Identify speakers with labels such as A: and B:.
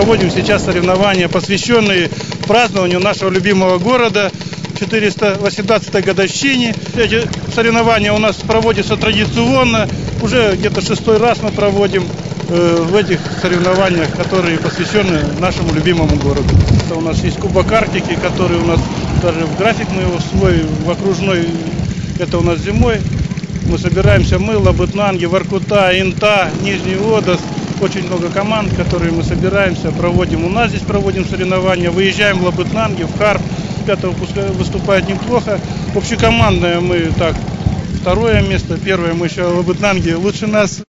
A: проводим сейчас соревнования, посвященные празднованию нашего любимого города 418 годовщине. Эти соревнования у нас проводятся традиционно. Уже где-то шестой раз мы проводим э, в этих соревнованиях, которые посвящены нашему любимому городу. Это у нас есть Кубок Арктики, который у нас даже в график мы его свой в окружной, это у нас зимой. Мы собираемся мы, Лабытнанги, Воркута, Инта, Нижний Одос. Очень много команд, которые мы собираемся, проводим. У нас здесь проводим соревнования. Выезжаем в Лабытнанги, в Харп. Ребята выступают неплохо. Общекомандное мы так второе место. Первое мы еще в Лабытнанге лучше нас